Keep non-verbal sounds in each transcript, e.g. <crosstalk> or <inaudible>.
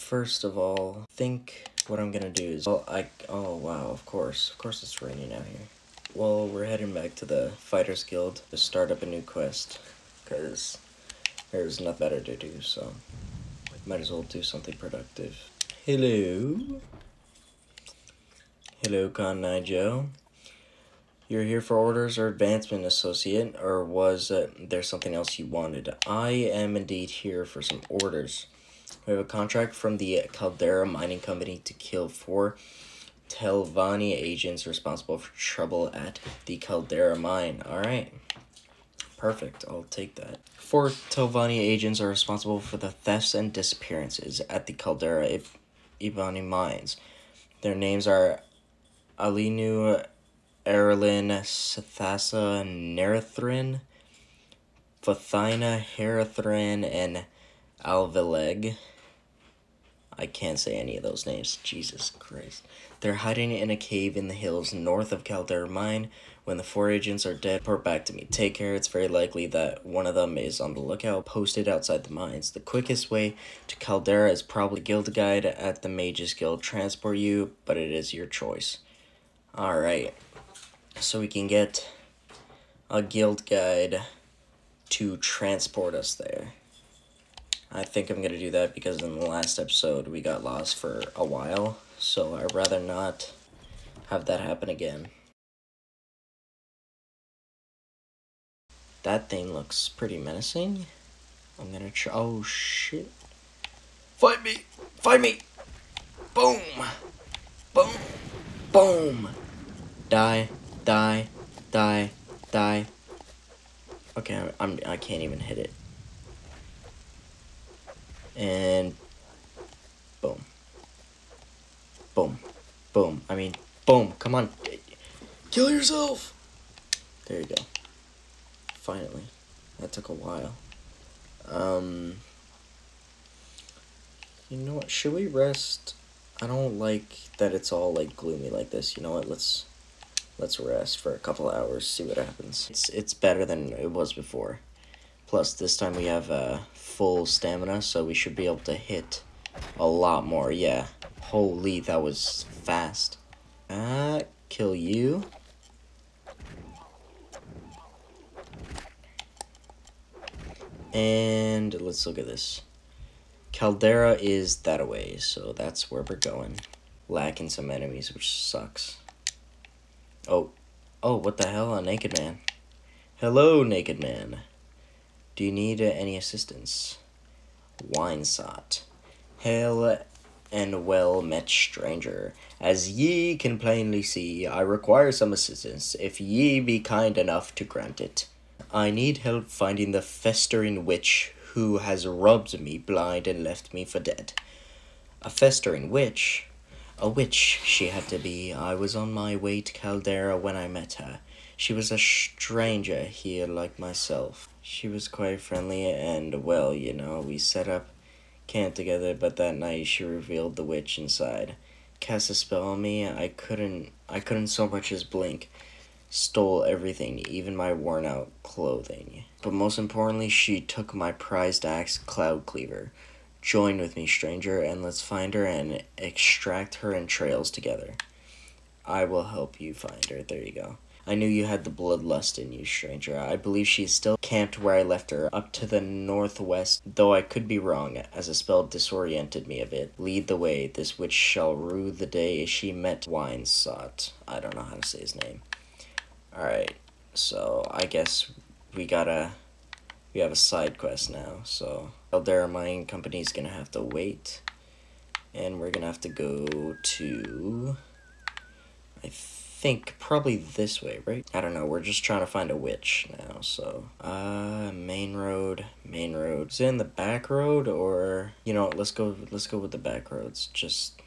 first of all, think what I'm gonna do is, well, I, oh wow, of course, of course it's raining out here. Well, we're heading back to the Fighters Guild to start up a new quest, because there's nothing better to do, so might as well do something productive. Hello? Hello, Con Joe. You're here for orders or advancement, associate, or was uh, there something else you wanted? I am indeed here for some orders. We have a contract from the Caldera Mining Company to kill four Telvanni agents responsible for trouble at the Caldera mine. Alright. Perfect. I'll take that. Four Telvanni agents are responsible for the thefts and disappearances at the Caldera Ebony mines. Their names are Alinu Erlin Sathasa Nerithrin, Fathina Herithrin, and Alvileg. I can't say any of those names. Jesus Christ. They're hiding in a cave in the hills north of Caldera Mine. When the four agents are dead, report back to me. Take care, it's very likely that one of them is on the lookout, posted outside the mines. The quickest way to Caldera is probably Guild Guide at the Mages Guild transport you, but it is your choice. Alright, so we can get a Guild Guide to transport us there. I think I'm going to do that because in the last episode we got lost for a while, so I'd rather not have that happen again. That thing looks pretty menacing. I'm gonna try. Oh shit. Fight me! Fight me! Boom! Boom! Boom! Die, die, die, die. Okay, I'm, I'm I can't even hit it and boom, boom, boom. I mean, boom. Come on, kill yourself. There you go. Finally, that took a while. Um, you know what? Should we rest? I don't like that it's all like gloomy like this. You know what? Let's let's rest for a couple hours, see what happens. It's it's better than it was before. Plus, this time we have uh, full stamina, so we should be able to hit a lot more. Yeah. Holy, that was fast. Ah, kill you. And let's look at this. Caldera is that away, so that's where we're going. Lacking some enemies, which sucks. Oh. Oh, what the hell? A naked man. Hello, naked man. Do you need any assistance? Wine-Sot. Hail and well met stranger. As ye can plainly see, I require some assistance, if ye be kind enough to grant it. I need help finding the festering witch who has rubbed me blind and left me for dead. A festering witch? A witch she had to be. I was on my way to Caldera when I met her. She was a stranger here like myself. She was quite friendly and, well, you know, we set up camp together, but that night she revealed the witch inside. Cast a spell on me, I couldn't, I couldn't so much as blink. Stole everything, even my worn out clothing. But most importantly, she took my prized axe, Cloud Cleaver. Join with me, stranger, and let's find her and extract her entrails together. I will help you find her. There you go. I knew you had the bloodlust in you, stranger. I believe she is still camped where I left her, up to the northwest, though I could be wrong, as a spell disoriented me a bit. Lead the way, this witch shall rue the day she met Wine-Sot. I don't know how to say his name. Alright, so I guess we gotta we have a side quest now, so Caldera Mining Company's gonna have to wait. And we're gonna have to go to I think probably this way, right? I don't know. We're just trying to find a witch now, so. Uh, main road, main road. Is it in the back road or, you know, let's go, let's go with the back roads. Just,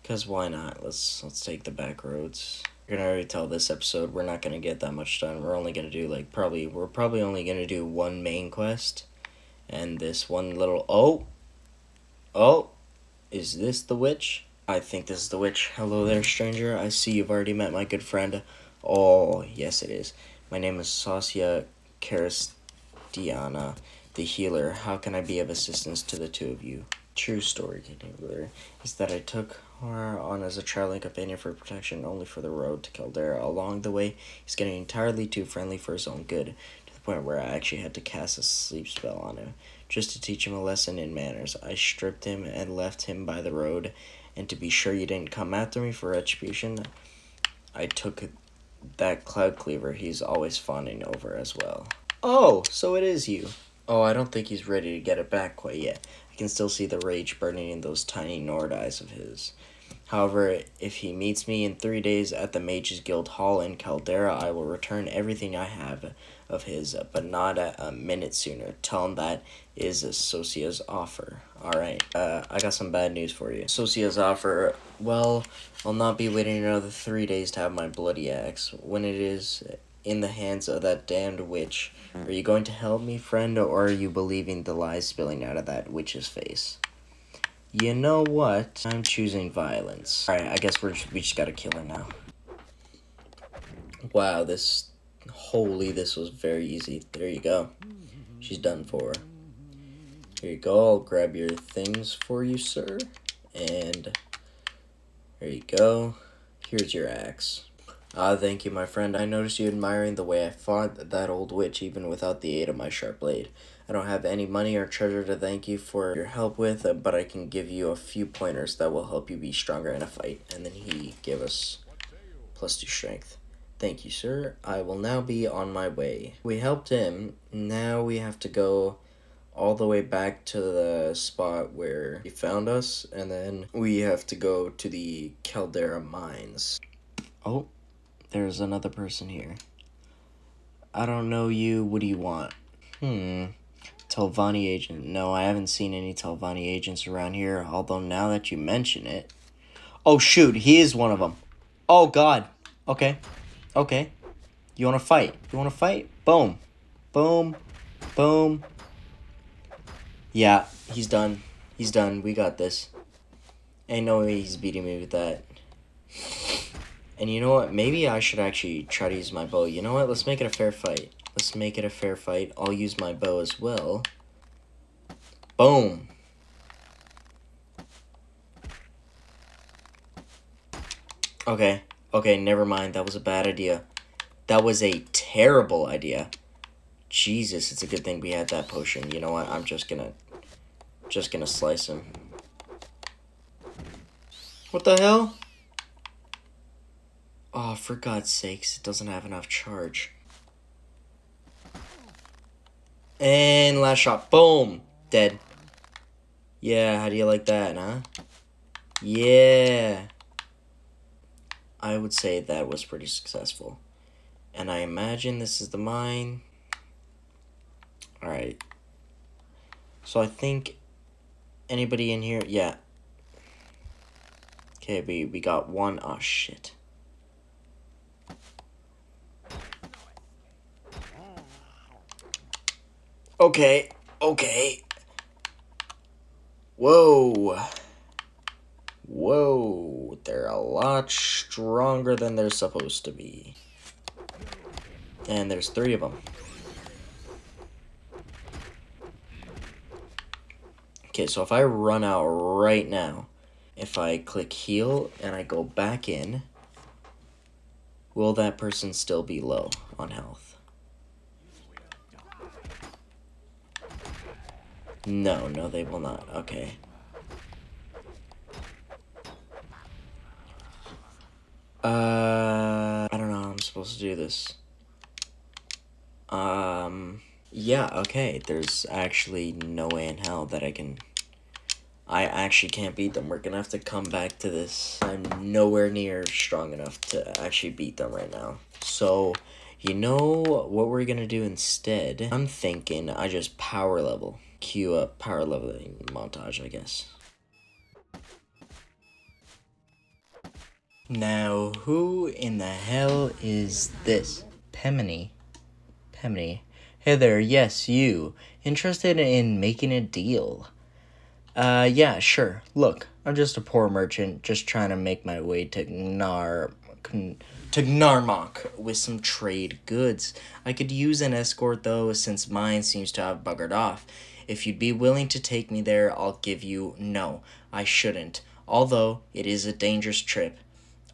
because why not? Let's, let's take the back roads. You're gonna already tell this episode we're not gonna get that much done. We're only gonna do like probably, we're probably only gonna do one main quest. And this one little, oh, oh, is this the witch? I think this is the witch. Hello there, stranger. I see you've already met my good friend. Oh, yes, it is. My name is Sosia Caristiana, the healer. How can I be of assistance to the two of you? True story, Kid is that I took her on as a traveling companion for protection only for the road to Caldera. Along the way, he's getting entirely too friendly for his own good, to the point where I actually had to cast a sleep spell on him, just to teach him a lesson in manners. I stripped him and left him by the road, and to be sure you didn't come after me for retribution, I took that cloud cleaver he's always fawning over as well. Oh, so it is you. Oh, I don't think he's ready to get it back quite yet. I can still see the rage burning in those tiny Nord eyes of his. However, if he meets me in three days at the Mages Guild Hall in Caldera, I will return everything I have of his, but not a, a minute sooner. Tell him that is Sosia's offer. Alright, uh, I got some bad news for you. Sosia's offer, well, I'll not be waiting another three days to have my bloody axe. When it is in the hands of that damned witch, are you going to help me, friend, or are you believing the lies spilling out of that witch's face? You know what? I'm choosing violence. Alright, I guess we're we just gotta kill her now. Wow, this... Holy, this was very easy. There you go. She's done for. Here you go. I'll grab your things for you, sir. And... There you go. Here's your axe. Ah, thank you, my friend. I noticed you admiring the way I fought that old witch even without the aid of my sharp blade. I don't have any money or treasure to thank you for your help with, uh, but I can give you a few pointers that will help you be stronger in a fight. And then he gave us plus two strength. Thank you, sir. I will now be on my way. We helped him. Now we have to go all the way back to the spot where he found us, and then we have to go to the Caldera mines. Oh, there's another person here. I don't know you. What do you want? Hmm. Telvanni agent. No, I haven't seen any Telvanni agents around here, although now that you mention it. Oh, shoot, he is one of them. Oh, God. Okay. Okay. You want to fight? You want to fight? Boom. Boom. Boom. Yeah, he's done. He's done. We got this. Ain't no way he's beating me with that. And you know what? Maybe I should actually try to use my bow. You know what? Let's make it a fair fight. Let's make it a fair fight. I'll use my bow as well. Boom. Okay. Okay, never mind. That was a bad idea. That was a terrible idea. Jesus, it's a good thing we had that potion. You know what? I'm just gonna... Just gonna slice him. What the hell? Oh, for God's sakes, it doesn't have enough charge. And last shot. Boom. Dead. Yeah, how do you like that, huh? Yeah. I would say that was pretty successful. And I imagine this is the mine. Alright. So I think anybody in here? Yeah. Okay, we, we got one. Oh, shit. Okay, okay. Whoa. Whoa. They're a lot stronger than they're supposed to be. And there's three of them. Okay, so if I run out right now, if I click heal and I go back in, will that person still be low on health? No, no, they will not. Okay. Uh, I don't know how I'm supposed to do this. Um, yeah, okay. There's actually no way in hell that I can... I actually can't beat them. We're gonna have to come back to this. I'm nowhere near strong enough to actually beat them right now. So, you know what we're gonna do instead? I'm thinking I just power level cue a power leveling montage, I guess. Now, who in the hell is this? Pemenie. Pemenie. Hey there, yes, you. Interested in making a deal? Uh, yeah, sure. Look, I'm just a poor merchant, just trying to make my way to Gnar to Gnaar Mok with some trade goods. I could use an escort though, since mine seems to have buggered off. If you'd be willing to take me there, I'll give you no, I shouldn't. Although it is a dangerous trip.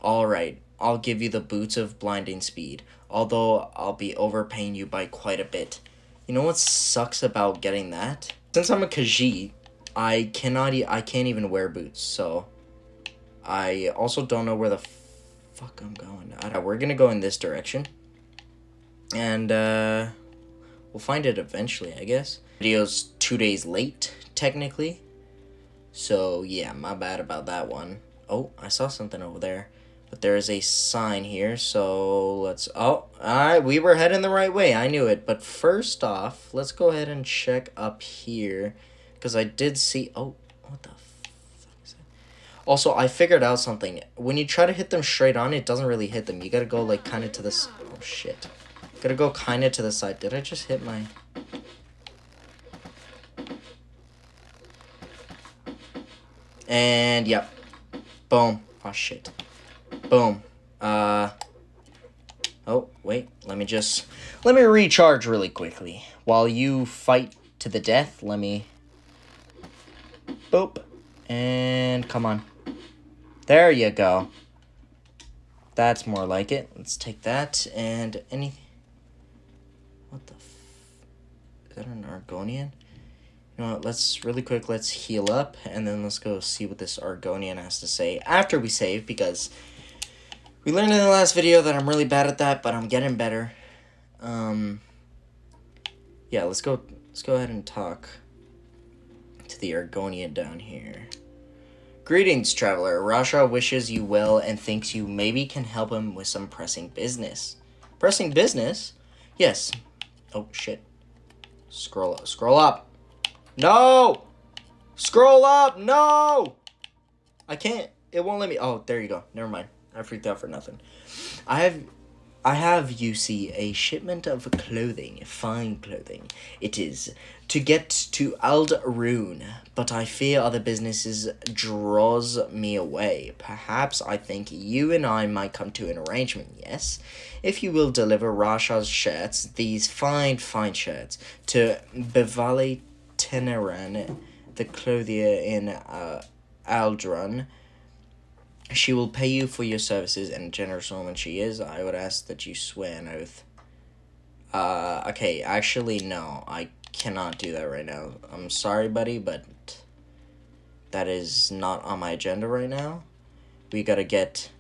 All right, I'll give you the boots of blinding speed, although I'll be overpaying you by quite a bit. You know what sucks about getting that? Since I'm a Khajiit, I cannot e- I can't even wear boots, so I also don't know where the fuck I'm going. I we're gonna go in this direction. And uh we'll find it eventually, I guess. Video's two days late, technically. So yeah, my bad about that one. Oh, I saw something over there. But there is a sign here, so let's... Oh, alright, we were heading the right way. I knew it. But first off, let's go ahead and check up here. Because I did see... Oh, what the? Also, I figured out something. When you try to hit them straight on, it doesn't really hit them. You gotta go, like, kind of to this... Oh, shit. Gotta go kind of to the side. Did I just hit my... And, yep. Boom. Oh, shit. Boom. Uh. Oh, wait. Let me just. Let me recharge really quickly. While you fight to the death, let me. Boop. And come on. There you go. That's more like it. Let's take that and any. What the. F- Is that an Argonian? You know what, let's really quick, let's heal up, and then let's go see what this Argonian has to say after we save, because we learned in the last video that I'm really bad at that, but I'm getting better. Um, yeah, let's go, let's go ahead and talk to the Argonian down here. Greetings, traveler. Rasha wishes you well and thinks you maybe can help him with some pressing business. Pressing business? Yes. Oh, shit. Scroll up. Scroll up. No! Scroll up! No! I can't. It won't let me. Oh, there you go. Never mind. I freaked out for nothing. I have. I have, you see, a shipment of clothing, fine clothing. It is to get to Ald'ruhn, but I fear other businesses draws me away. Perhaps I think you and I might come to an arrangement, yes? If you will deliver Rasha's shirts, these fine, fine shirts, to Bivali Teneran, the clothier in uh, Ald'ruhn. She will pay you for your services, and generous woman she is, I would ask that you swear an oath. Uh, okay, actually, no, I cannot do that right now. I'm sorry, buddy, but that is not on my agenda right now. We gotta get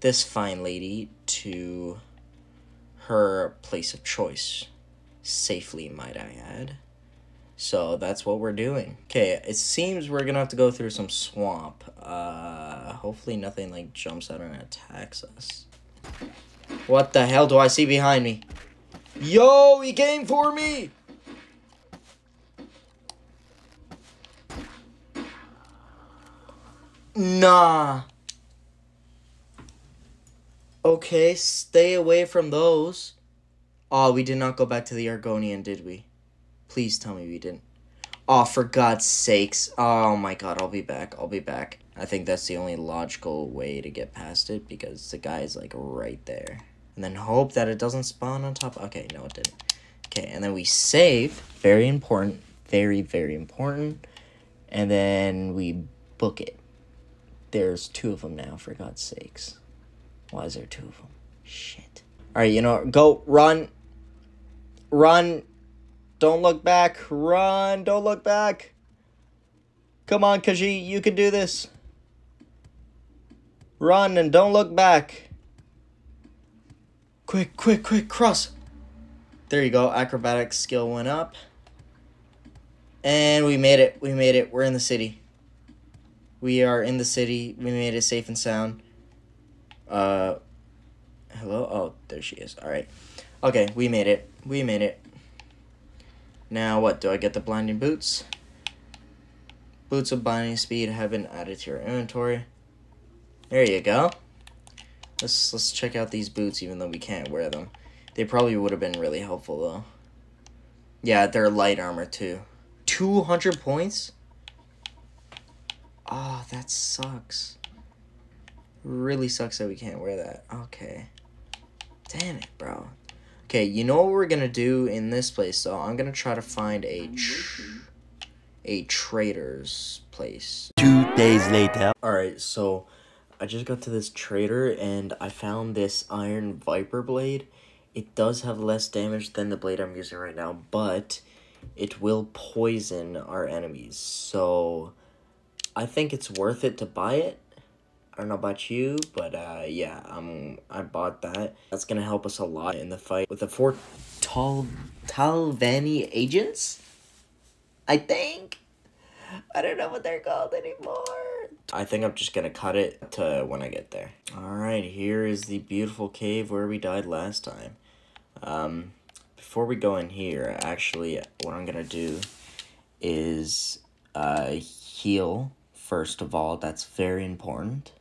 this fine lady to her place of choice. Safely, might I add. So that's what we're doing. Okay, it seems we're gonna have to go through some swamp. Uh, hopefully nothing like jumps out and attacks us. What the hell do I see behind me? Yo, he came for me! Nah. Okay, stay away from those. Oh, we did not go back to the Argonian, did we? Please tell me we didn't. Oh, for God's sakes. Oh my god, I'll be back. I'll be back. I think that's the only logical way to get past it because the guy is like right there. And then hope that it doesn't spawn on top. Okay, no, it didn't. Okay, and then we save. Very important. Very, very important. And then we book it. There's two of them now, for God's sakes. Why is there two of them? Shit. Alright, you know, go, run. Run. Don't look back. Run. Don't look back. Come on, Kaji. You can do this. Run and don't look back. Quick, quick, quick. Cross. There you go. Acrobatic skill went up. And we made it. We made it. We're in the city. We are in the city. We made it safe and sound. Uh, hello? Oh, there she is. All right. Okay, we made it. We made it. Now what? Do I get the blinding boots? Boots of blinding speed have been added to your inventory. There you go. Let's let's check out these boots even though we can't wear them. They probably would have been really helpful though. Yeah, they're light armor too. 200 points? Oh, that sucks. Really sucks that we can't wear that. Okay. Damn it, bro. Okay, you know what we're gonna do in this place, though? I'm gonna try to find a... a trader's place. Two days later. Alright, so I just got to this trader and I found this iron viper blade. It does have less damage than the blade I'm using right now, but it will poison our enemies. So I think it's worth it to buy it. I don't know about you, but uh, yeah, um, I bought that. That's gonna help us a lot in the fight with the four Tal Telvanni agents. I think. I don't know what they're called anymore. I think I'm just gonna cut it to when I get there. Alright, here is the beautiful cave where we died last time. Um, before we go in here, actually, what I'm gonna do is uh, heal first of all. That's very important.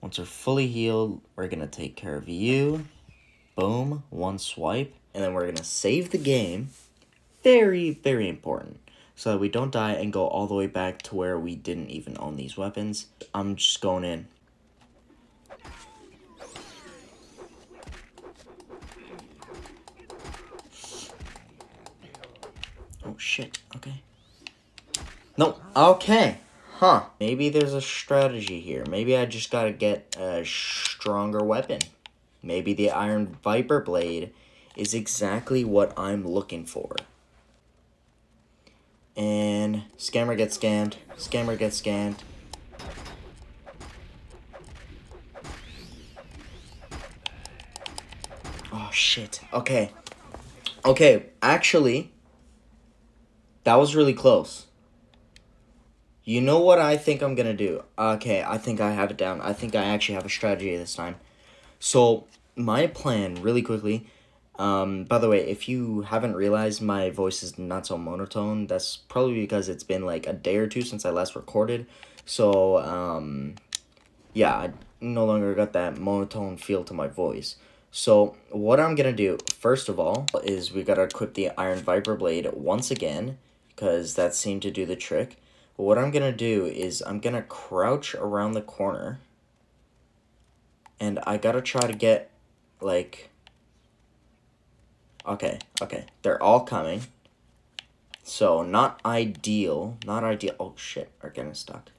Once we're fully healed, we're gonna take care of you. Boom, one swipe. And then we're gonna save the game. Very, very important so that we don't die and go all the way back to where we didn't even own these weapons. I'm just going in. Oh shit, okay. No, okay. Huh. Maybe there's a strategy here. Maybe I just gotta get a stronger weapon. Maybe the Iron Viper Blade is exactly what I'm looking for. And scammer gets scammed. Scammer gets scammed. Oh, shit. Okay. Okay, actually, that was really close. You know what I think I'm gonna do? Okay, I think I have it down. I think I actually have a strategy this time. So, my plan, really quickly, um, by the way, if you haven't realized my voice is not so monotone, that's probably because it's been like a day or two since I last recorded. So, um, yeah, I no longer got that monotone feel to my voice. So, what I'm gonna do, first of all, is we gotta equip the Iron Viper Blade once again, because that seemed to do the trick. What I'm gonna do is I'm gonna crouch around the corner, and I gotta try to get, like, Okay, okay. They're all coming. So, not ideal. Not ideal. Oh, shit. Are getting stuck.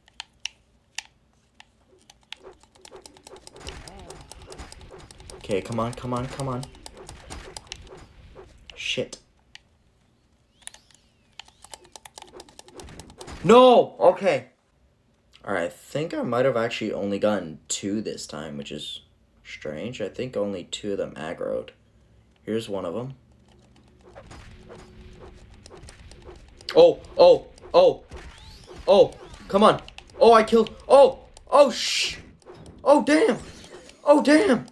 Okay, come on, come on, come on. Shit. No! Okay. Alright, I think I might have actually only gotten two this time, which is strange. I think only two of them aggroed. Here's one of them. Oh, oh, oh, oh, come on. Oh, I killed, oh, oh, shh. Oh, damn. Oh, damn.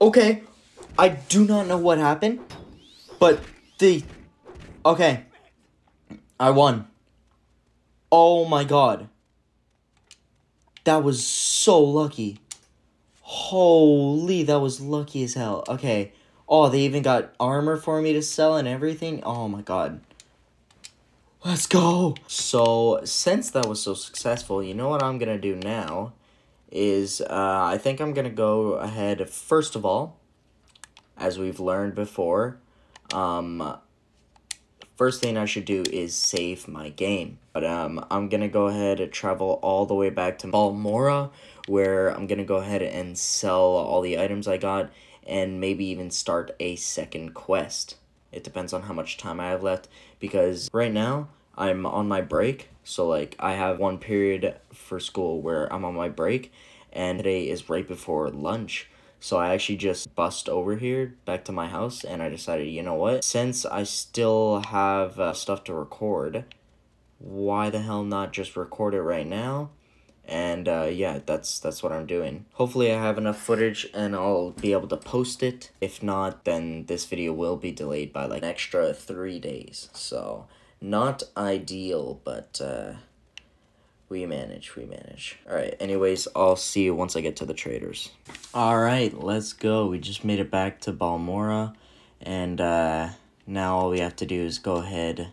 Okay, I do not know what happened, but the, okay, I won. Oh my god. That was so lucky. Holy, that was lucky as hell. Okay. Oh, they even got armor for me to sell and everything. Oh my god. Let's go. So, since that was so successful, you know what I'm going to do now is uh, I think I'm going to go ahead, first of all, as we've learned before, um, first thing I should do is save my game. But um, I'm going to go ahead and travel all the way back to Balmora, where I'm going to go ahead and sell all the items I got and maybe even start a second quest. It depends on how much time I have left because right now I'm on my break. So like I have one period for school where I'm on my break and today is right before lunch. So I actually just bust over here back to my house and I decided, you know what? Since I still have uh, stuff to record, why the hell not just record it right now? And uh, yeah, that's that's what I'm doing. Hopefully I have enough footage and I'll be able to post it. If not, then this video will be delayed by like an extra three days. So not ideal, but uh, we manage, we manage. Alright, anyways, I'll see you once I get to the traders. Alright, let's go. We just made it back to Balmora. And uh, now all we have to do is go ahead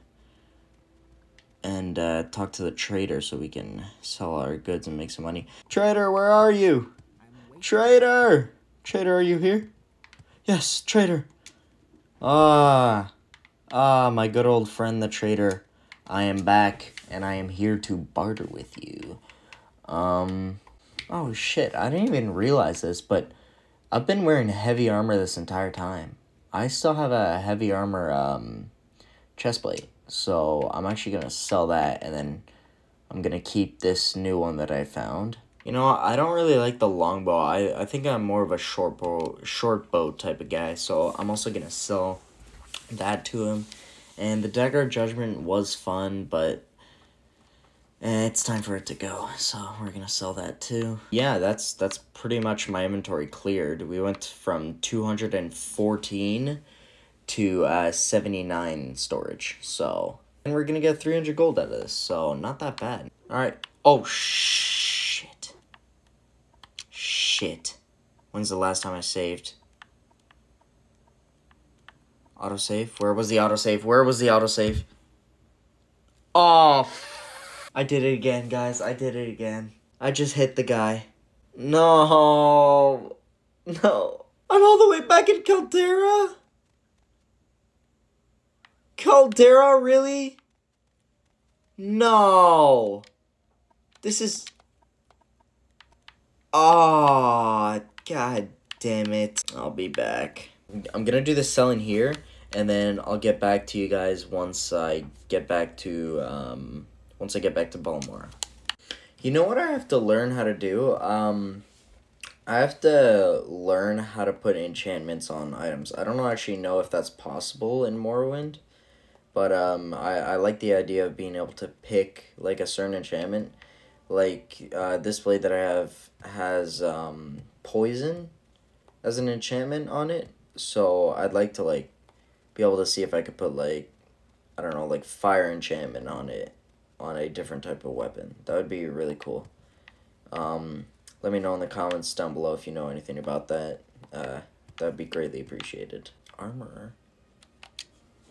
and uh, talk to the trader so we can sell our goods and make some money. Trader, where are you? Trader! Trader, are you here? Yes, trader. Ah, Ah, my good old friend the trader. I am back, and I am here to barter with you. Um, oh shit, I didn't even realize this, but I've been wearing heavy armor this entire time. I still have a heavy armor, um, chest plate, so I'm actually gonna sell that, and then I'm gonna keep this new one that I found. You know, I don't really like the longbow. I, I think I'm more of a short bow, short bow type of guy, so I'm also gonna sell that to him. And the Dagger Judgment was fun, but it's time for it to go. So we're gonna sell that too. Yeah, that's that's pretty much my inventory cleared. We went from 214 to uh, 79 storage. So and we're gonna get 300 gold out of this. So not that bad. All right. Oh shit. Shit. When's the last time I saved? Autosave? Where was the autosave? Where was the autosave? Oh, I did it again, guys. I did it again. I just hit the guy. No. No. I'm all the way back in Caldera? Caldera, really? No. This is... Ah, oh, god damn it. I'll be back. I'm gonna do the selling here and then I'll get back to you guys once I get back to um, once I get back to Balmora. You know what I have to learn how to do? Um, I have to learn how to put enchantments on items. I don't actually know if that's possible in Morrowind, but um, I, I like the idea of being able to pick like a certain enchantment. Like uh, this blade that I have has um, poison as an enchantment on it, so I'd like to like be able to see if I could put like I don't know, like fire enchantment on it on a different type of weapon. That would be really cool. Um, let me know in the comments down below if you know anything about that. Uh, that would be greatly appreciated. Armor.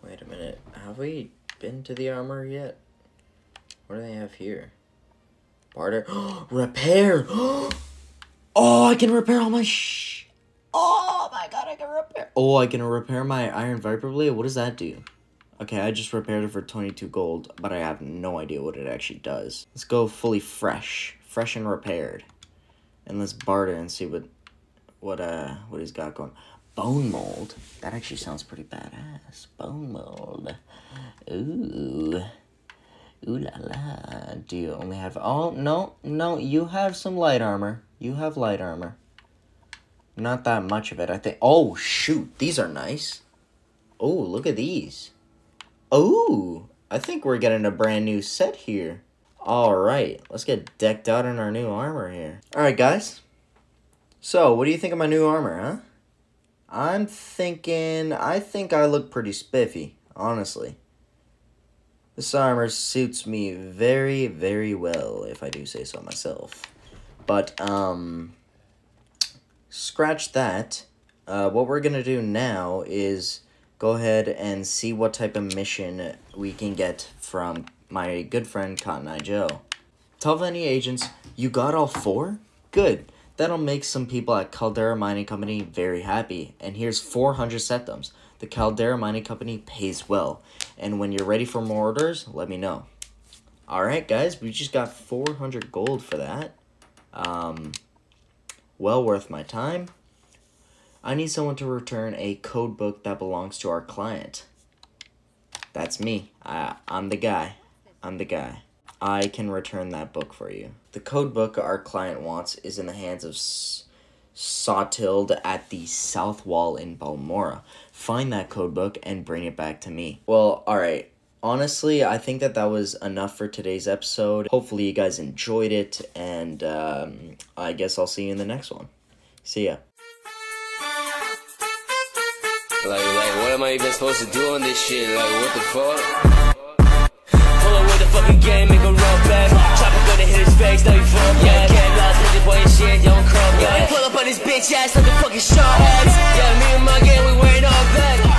Wait a minute. Have we been to the armor yet? What do they have here? Barter. <gasps> repair! <gasps> oh, I can repair all my sh... Oh my god, I can repair. Oh, I can repair my iron viper blade. What does that do? Okay, I just repaired it for 22 gold, but I have no idea what it actually does. Let's go fully fresh. Fresh and repaired. And let's barter and see what what uh what he's got going. Bonemold. That actually sounds pretty badass. Bonemold. Ooh. Ooh la la. Do you only have oh no, no, you have some light armor. You have light armor. Not that much of it, I think. Oh, shoot. These are nice. Oh, look at these. Oh, I think we're getting a brand new set here. Alright, let's get decked out in our new armor here. Alright, guys. So, what do you think of my new armor, huh? I'm thinking... I think I look pretty spiffy, honestly. This armor suits me very, very well, if I do say so myself. But, um scratch that. Uh, what we're going to do now is go ahead and see what type of mission we can get from my good friend Cotton Eye Joe. Telvanni agents, you got all four? Good. That'll make some people at Caldera Mining Company very happy. And here's 400 septims. The Caldera Mining Company pays well. And when you're ready for more orders, let me know. Alright guys, we just got 400 gold for that. Um, well worth my time. I need someone to return a code book that belongs to our client. That's me. I, I'm the guy. I'm the guy. I can return that book for you. The code book our client wants is in the hands of Sottilde at the South Wall in Balmora. Find that code book and bring it back to me. Well, alright. Honestly, I think that that was enough for today's episode. Hopefully you guys enjoyed it, and um, I guess I'll see you in the next one. See ya. Like, like, what am I even supposed to do on this shit? Like, what the fuck? Pull up with the fucking game, make a roll back. Chopper gonna hit his face, now you fall back. Yeah, get lost, with your boy and shit, you don't crawl. Yeah, pull up on his bitch ass like the fucking Shaw Yeah, me and my gang, we wearing all black.